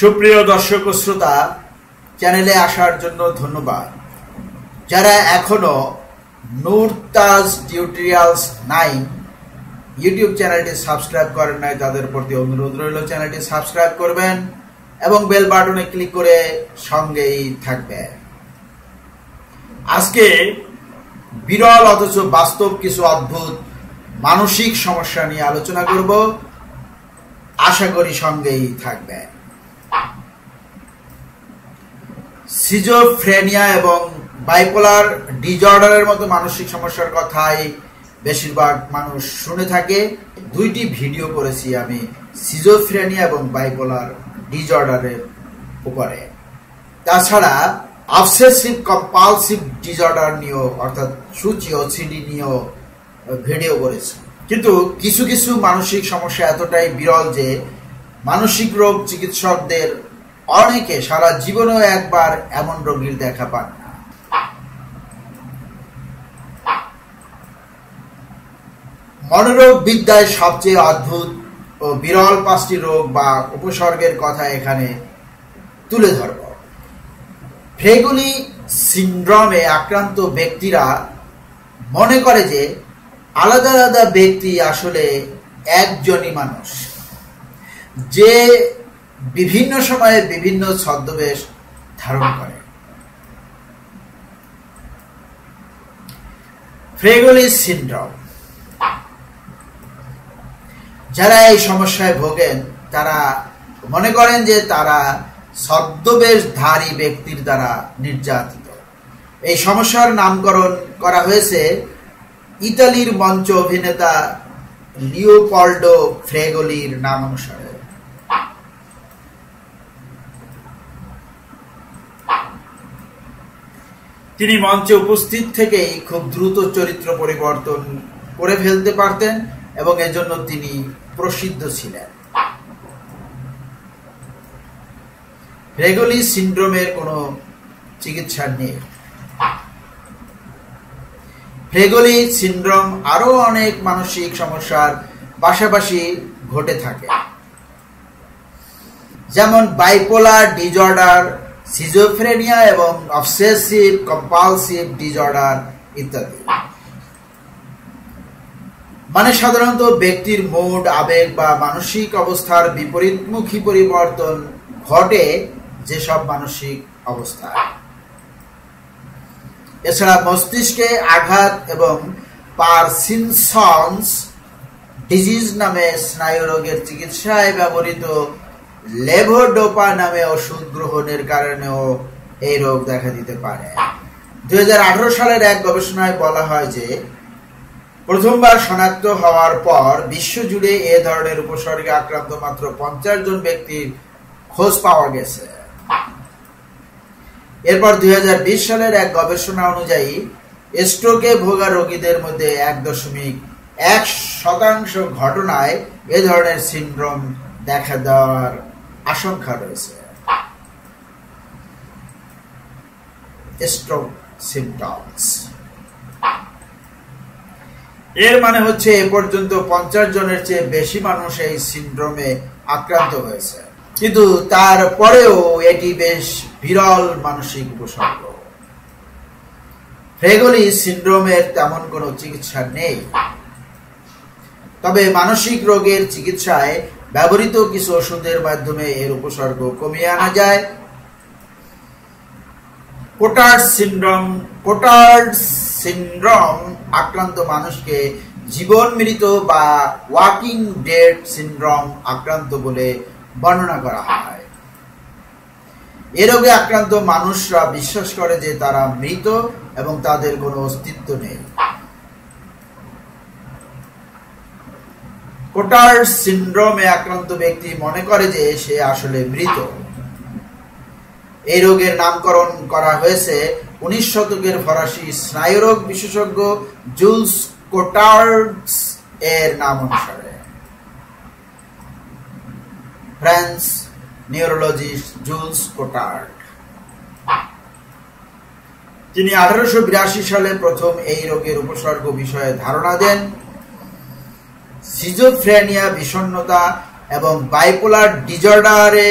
সুপ্রিয় দর্শক শ্রোতা চ্যানেলে আসার জন্য ধন্যবাদ। যারা এখনও Noor Taj tutorials nine YouTube চ্যানেলটি সাবস্ক্রাইব করেন নাই, তাদের প্রতি অনুরোধ রইল চ্যানেলটি সাবস্ক্রাইব করবেন এবং বেল বাটনে ক্লিক করে সঙ্গেই থাকবেন। আজকে বিরল অথচ বাস্তব কিছু অদ্ভুত মানসিক সমস্যা নিয়ে আলোচনা করব। আশা করি সঙ্গেই থাকবেন। সিজোফ্রেনিয়া এবং বাইপোলার ডিজর্ডারের মতো মানসিক সমস্যার কথাই বেশিরভাগ মানুষ শুনে থাকে। দুইটি ভিডিও করেছি আমি সিজোফ্রেনিয়া এবং বাইপোলার ডিজর্ডারের উপরে। তাছাড়া অবসেসিভ কম্পালসিভ ডিজর্ডার নিয়েও, অর্থাৎ সূচি ও সিডি নিয়েও ভিডিও করেছি। কিন্তু কিছু কিছু মানসিক সমস্যা এতটাই বিরল যে মানসিক রোগ চিকিৎসকদের অনেকে সারা জীবনেও একবার এমন রোগীর দেখা পান না। মনোরোগ বিদ্যায় সবচেয়ে অদ্ভুত ও বিরল পাঁচটি রোগ বা উপসর্গের কথা এখানে তুলে ধরব। ফ্রেগুলি সিন্ড্রমে আক্রান্ত ব্যক্তিরা মনে করে যে আলাদা আলাদা ব্যক্তি আসলে একজনই মানুষ। যে বিভিন্ন সময়ে বিভিন্ন ছদ্মবেশ ধারণ করে। Fregoli's syndrome. যারা এই সমস্যায় ভোগেন তারা মনে করেন যে তারা ছদ্মবেশধারী ব্যক্তির দ্বারা নির্যাতিত। এই সমস্যার নামকরণ করা হয়েছে ইতালির মঞ্চ অভিনেতা লিওপল্ডো ফ্রেগোলির নাম অনুসারে। তিনি মঞ্চে উপস্থিত থেকেই খুব দ্রুত চরিত্র পরিবর্তন করে ফেলতে পারতেন এবং এজন্য তিনি প্রসিদ্ধ ছিলেন। রেগলি সিন্ড্রোমের কোনো চিকিৎসা নেই। ফ্রেগলি সিন্ড্রোম আরও অনেক মানসিক সমস্যার পাশাপাশি ঘটে থাকে। যেমন বাইপোলার ডিজর্ডার সিজোফ্রেনিয়া এবং অবসেসিভ কম্পালসিভ ডিজর্ডার ইত্যাদি। মানে সাধারণত ব্যক্তির মুড আবেগ বা মানসিক অবস্থার বিপরীতমুখী পরিবর্তন ঘটে যেসব মানসিক অবস্থায়। এছাড়া মস্তিষ্কে আঘাত এবং পারসিনসন্স ডিজিজ নামে চিকিৎসায় ব্যবহৃত লেভোডোপা নামে ওষুধ গ্রহণের কারণেও এই রোগ দেখা দিতে পারে। দুই সালের এক গবেষণায় বলা হয় যে, প্রথমবার শনাক্ত হওয়ার পর বিশ্বজুড়ে এ ধরনের উপসর্গে আক্রান্ত মাত্র পঞ্চাশ জন ব্যক্তির খোঁজ পাওয়া গেছে। এরপর দুই হাজার বিশ সালের এক গবেষণা অনুযায়ী, স্ট্রোকে ভোগা রোগীদের মধ্যে এক দশমিক এক শতাংশ ঘটনায় এ ধরনের সিন্ড্রোম দেখা দেওয়ার আশঙ্কা রয়েছে। স্ট্রোক সিমটমস এর মানে হচ্ছে এ পর্যন্ত পঞ্চাশ জনের চেয়ে বেশি মানুষ এই সিন্ড্রোমে আক্রান্ত হয়েছে। কিন্তু তারপরেও এটি বেশ বিরল মানসিক উপসর্গ। ফ্রেগলি সিন্ড্রোমের তেমন কোনো চিকিৎসা নেই। তবে মানসিক রোগের চিকিৎসায় ব্যবহৃত কিছু ওষুধের মাধ্যমে এর উপসর্গ কমিয়ে আনা যায়। কোটার সিন্ড্রোম কোটার সিন্ড্রোম আক্রান্ত মানুষকে জীবন মৃত বা ওয়াকিং ডেড সিন্ড্রোম আক্রান্ত বলে বর্ণনা করা হয়। এ রোগে আক্রান্ত মানুষরা বিশ্বাস করে যে তারা মৃত এবং তাদের কোনো অস্তিত্ব নেই। কোটার সিন্ড্রোমে আক্রান্ত ব্যক্তি মনে করে যে সে আসলে মৃত। এই রোগের নামকরণ করা হয়েছে উনিশ শতকের ফরাসি স্নায়ুরোগ বিশেষজ্ঞ জুলস কোটার্ডস এর নাম অনুসারে। France neurologist Jules Cotard. তিনি আঠারোশ বিরাশি সালে প্রথম এই রোগের উপসর্গ বিষয়ে ধারণা দেন। সিজোফ্রেনিয়া বিষণ্নতা এবং বাইপোলার ডিজর্ডারে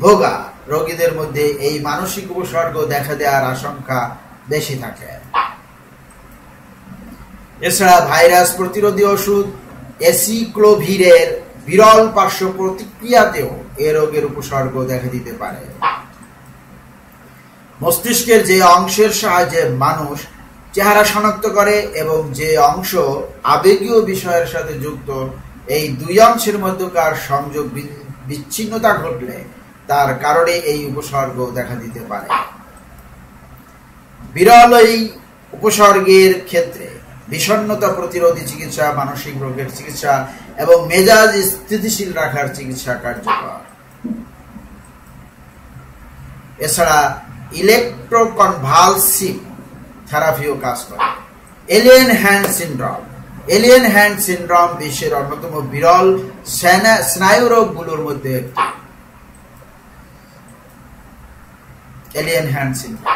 ভোগা রোগীদের মধ্যে এই মানসিক উপসর্গ দেখা দেওয়ার আশঙ্কা বেশি থাকে। এছাড়া ভাইরাস প্রতিরোধী ওষুধ, এসিক্লোভিরের বিরল পার্শ্ব প্রতিক্রিয়াতেও এ রোগের উপসর্গ দেখা দিতে পারে। মস্তিষ্কের যে অংশের সাহায্যে মানুষ চেহারা শনাক্ত করে এবং যে অংশ আবেগীয় বিষয়ের সাথে যুক্ত, এই দুই অংশের মধ্যকার সংযোগ বিচ্ছিন্নতা ঘটলে তার কারণে এই উপসর্গ দেখা দিতে পারে। বিরল এই উপসর্গের ক্ষেত্রে বিষণ্নতা প্রতিরোধী চিকিৎসা, মানসিক রোগের চিকিৎসা এবং মেজাজ স্থিতিশীল রাখার চিকিৎসা কার্যকর। এছাড়া ইলেকট্রোকনভালসিভ থেরাপিও কাজ করে। Alien hand syndrome. Alien hand syndrome বিশ্বের অন্যতম বিরল স্নায়ু রোগগুলোর মধ্যে একটি। Alien hand syndrome.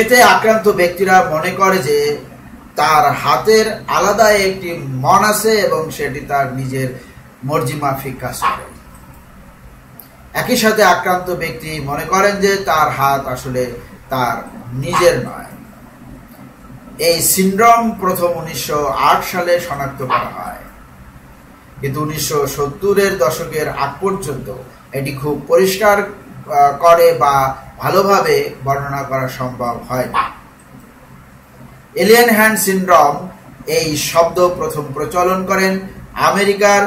এতে আক্রান্ত ব্যক্তিরা মনে করে যে তার হাতের আলাদা একটি মন আছে এবং সেটি তার নিজের মর্জি মাফিক কাজ করে। একই সাথে আক্রান্ত ব্যক্তি মনে করেন যে তার হাত আসলে তার নিজের নয়। এই সিন্ড্রোম প্রথম উনিশশো সালে শনাক্ত করা হয়। কিন্তু উনিশশো সত্তরের দশকের আগ পর্যন্ত এটি খুব পরিষ্কার করে বা ভালোভাবে বর্ণনা করা সম্ভব হয় না এলিয়েন হ্যান্ড সিন্ড্রোম এই শব্দ প্রথম প্রচলন করেন আমেরিকার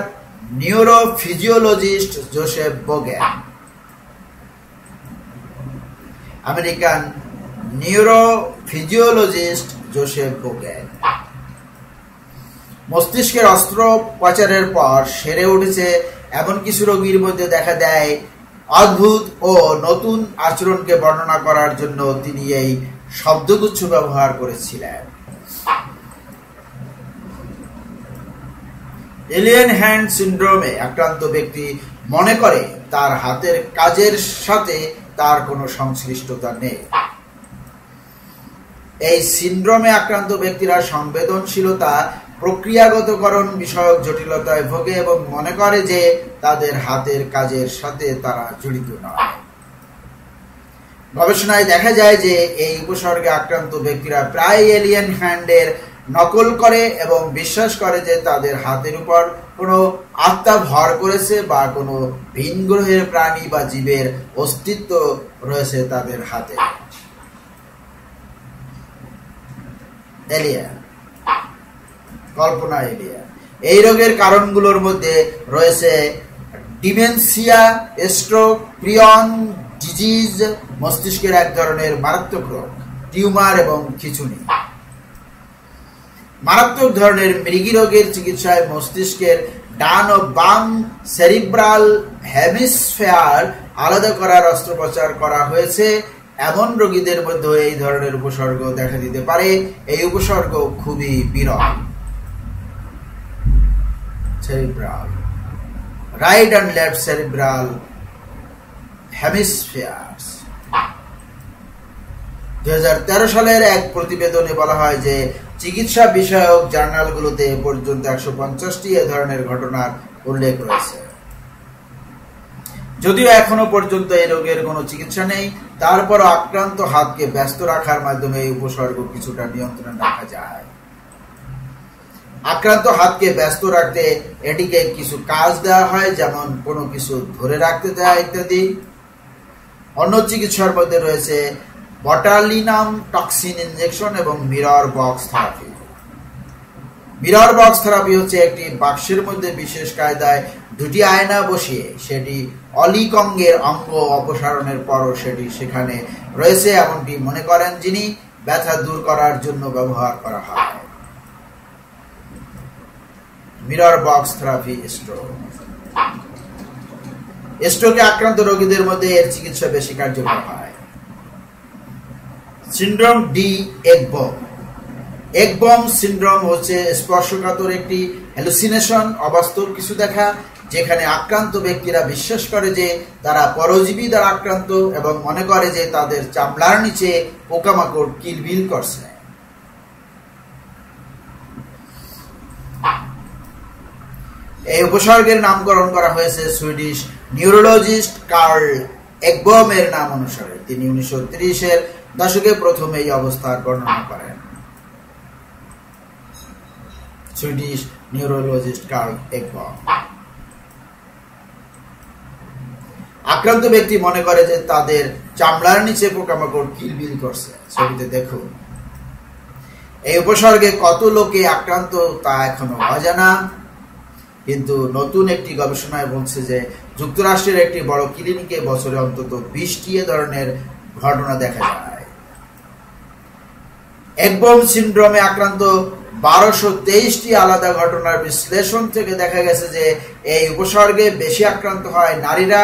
neurophysiologist Joseph Bogen American neurophysiologist Joseph Bogen মস্তিষ্কের অস্ত্রোপচারের পর সেরে উঠেছে এমন কিছু রোগীর মধ্যে দেখা দেয়, অদ্ভুত ও নতুন আচরণকে বর্ণনা করার জন্য তিনি এই শব্দগুচ্ছ ব্যবহার করেছিলেন। এলিয়েন হ্যান্ড সিন্ড্রোমে আক্রান্ত ব্যক্তি মনে করে তার হাতের কাজের সাথে তার কোনো সংশ্লিষ্টতা নেই। এই সিন্ড্রোমে আক্রান্ত ব্যক্তিরা সংবেদনশীলতা, প্রক্রিয়াগতকরণ বিষয়ক জটিলতায় ভোগে এবং মনে করে যে তাদের হাতের কাজের সাথে তারা জড়িত নয়। গবেষণায় দেখা যায় যে এই উপসর্গে আক্রান্ত ব্যক্তিরা প্রায় এলিয়েন হ্যান্ডের নকল করে এবং বিশ্বাস করে যে তাদের হাতের উপর কোনো আত্মা ভর করেছে বা কোনো ভিন গ্রহের প্রাণী বা জীবের অস্তিত্ব রয়েছে তাদের হাতে। এলিয়া। কল্পনা এলিয়া। এই রোগের কারণগুলোর মধ্যে রয়েছে ডিমেনসিয়া, স্ট্রোক, প্রিয়ন, ডিজিজ, মস্তিষ্কের এক ধরনের মারাত্মক রোগ, টিউমার এবং খিচুনি। মারাত্মক ধরনের মৃগী রোগের চিকিৎসায় মস্তিষ্কের ডান ও বাম সেরিব্রাল হেমিসফেয়ার আলাদা করার অস্ত্রোপচার করা হয়েছে। এমন রোগীদের মধ্যে এই ধরনের উপসর্গ দেখা দিতে পারে। এই উপসর্গ খুবই বিরল। cerebral right and left cerebral hemispheres দুই সালের এক প্রতিবেদনে বলা হয় যে চিকিৎসা বিষয়ক জার্নালগুলোতে এ পর্যন্ত একশো পঞ্চাশটি এ ধরনের ঘটনার উল্লেখ রয়েছে। যদিও এখনও পর্যন্ত এই রোগের কোনো চিকিৎসা নেই তারপর আক্রান্ত হাতকে ব্যস্ত রাখার মাধ্যমে এই উপসর্গ কিছুটা নিয়ন্ত্রণে রাখা যায়। আক্রান্ত হাতকে ব্যস্ত রাখতে এটিকে কিছু কাজ দেওয়া হয়, যেমন কোনো কিছু ধরে রাখতে দেওয়া ইত্যাদি। অন্য চিকিৎসার মধ্যে রয়েছে বটালিনাম টক্সিন ইনজেকশন এবং mirror box therapy mirror box therapy হচ্ছে একটি বাক্সের মধ্যে বিশেষ কায়দায় দুটি আয়না বসিয়ে সেটি অলিকঙ্গের অঙ্গ অপসারণের পরও সেটি সেখানে রয়েছে, এমনটি মনে করেন যিনি, ব্যথা দূর করার জন্য ব্যবহার করা হয়। মিরর বক্স থেরাপি স্ট্রোক স্ট্রোকে আক্রান্ত রোগীদের মধ্যে এর চিকিৎসা বেশি কার্যকর হয়। Syndrome de Ekbom Ekbom syndrome হচ্ছে স্পর্শকাতর একটি হ্যালুসিনেশন অবাস্তব কিছু দেখা, যেখানে আক্রান্ত ব্যক্তিরা বিশ্বাস করে যে তারা পরজীবী দ্বারা আক্রান্ত এবং মনে করে যে তাদের চামড়ার নিচে পোকামাকড় কিলবিল করছে। এই উপসর্গের নামকরণ করা হয়েছে সুইডিশ নিউরোলজিস্ট কার্ল একবমের নাম অনুসারে তিনি উনিশশো তিরিশের দশকে প্রথম এই অবস্থার বর্ণনা করেন। সুইডিশ নিউরোলজিস্ট কার্ল একবম আক্রান্ত ব্যক্তি মনে করে যে তাদের চামড়ার নিচে পোকামাকড় কিলবিল করছে। ছবিতে দেখুন। এই উপসর্গে কত লোকে আক্রান্ত তা এখনও অজানা। কিন্তু নতুন একটি গবেষণায় বলছে যে যুক্তরাষ্ট্রের একটি বড় ক্লিনিকে বছরে অন্তত বিশটি ধরনের ঘটনা দেখা যায়। একবম সিন্ড্রোমে আক্রান্ত বারোশো তেইশটি আলাদা ঘটনার বিশ্লেষণ থেকে দেখা গেছে যে এই উপসর্গে বেশি আক্রান্ত হয় নারীরা,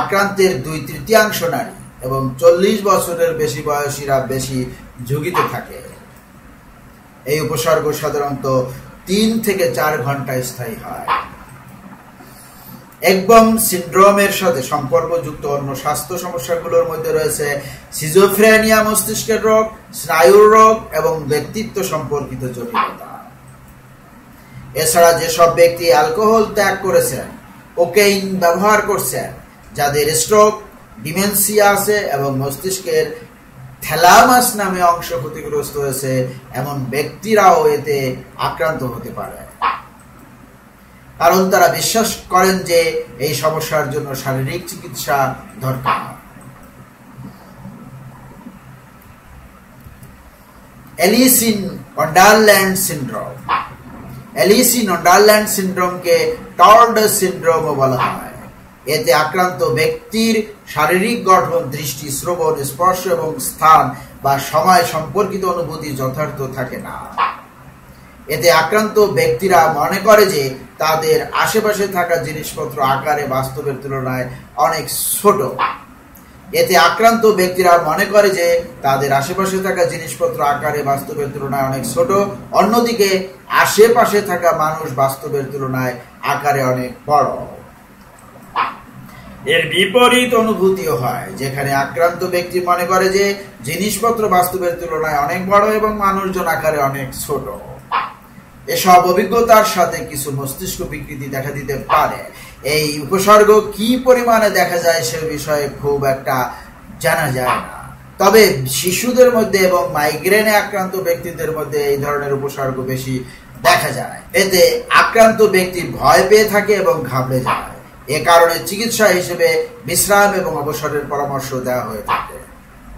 আক্রান্তের দুই তৃতীয়াংশ নারী এবং চল্লিশ বছরের বেশি বয়সীরা বেশি ঝুঁকিতে থাকে। এই উপসর্গ সাধারণত তিন থেকে চার ঘণ্টা স্থায়ী হয়। একবম সিন্ড্রোমের সাথে সম্পর্কযুক্ত অন্য স্বাস্থ্য সমস্যাগুলোর মধ্যে রয়েছে সিজোফ্রেনিয়া মস্তিষ্কের রোগ, স্নায়ুর রোগ এবং ব্যক্তিত্ব সম্পর্কিত জটিলতা। এছাড়া যেসব ব্যক্তি অ্যালকোহল ত্যাগ করেছেন, কোকেইন ব্যবহার করছেন, যাদের স্ট্রোক ডিমেন্সিয়া আছে এবং মস্তিষ্কের থ্যালামাস নামে অংশ ক্ষতিগ্রস্ত হয়েছে, এমন ব্যক্তিরাও এতে আক্রান্ত হতে পারে। কারণ তারা বিশ্বাস করেন যে এই সমস্যার জন্য শারীরিক চিকিৎসা দরকার। Alice in Wonderland syndrome. Alice in Wonderland সিন্ড্রোমকে টর্ড সিন্ড্রোমও বলা হয়। এতে আক্রান্ত ব্যক্তির শারীরিক গঠন, দৃষ্টি, শ্রবণ, স্পর্শ এবং স্থান বা সময় সম্পর্কিত অনুভূতি যথার্থ থাকে না। এতে আক্রান্ত ব্যক্তিরা মনে করে যে তাদের আশেপাশে থাকা জিনিসপত্র আকারে বাস্তবের তুলনায় অনেক ছোট। এতে আক্রান্ত ব্যক্তিরা মনে করে যে তাদের আশেপাশে থাকা জিনিসপত্র আকারে বাস্তবের তুলনায় অনেক ছোট, অন্যদিকে আশেপাশে থাকা মানুষ বাস্তবের তুলনায় আকারে অনেক বড়। এর বিপরীত অনুভূতিও হয়, যেখানে আক্রান্ত ব্যক্তি মনে করে যে জিনিসপত্র বাস্তবের তুলনায় অনেক বড় এবং মানুষজন আকারে অনেক ছোট। এসব অভিজ্ঞতার সাথে কিছু মস্তিষ্ক বিকৃতি দেখা দিতে পারে। এই উপসর্গ কি পরিমাণে দেখা যায় সে বিষয়ে খুব একটা জানা যায় না। তবে শিশুদের মধ্যে এবং মাইগ্রেনে আক্রান্ত ব্যক্তিদের মধ্যে এই ধরনের উপসর্গ বেশি দেখা যায়। এতে আক্রান্ত ব্যক্তি ভয় পেয়ে থাকে এবং ঘাবড়ে যায়। এ কারণে চিকিৎসা হিসেবে বিশ্রাম এবং অবসরের পরামর্শ দেওয়া হয়ে থাকে।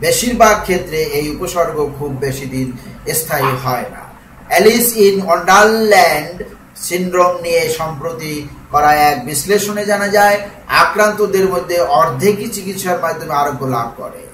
বেশিরভাগ ক্ষেত্রে এই উপসর্গ খুব বেশি দিন স্থায়ী হয় না। অ্যালিস ইন অন্ডারল্যান্ড সিন্ড্রোম নিয়ে সম্প্রতি করা এক বিশ্লেষণে জানা যায়, আক্রান্তদের মধ্যে অর্ধেকই চিকিৎসার মাধ্যমে আরোগ্য লাভ করে।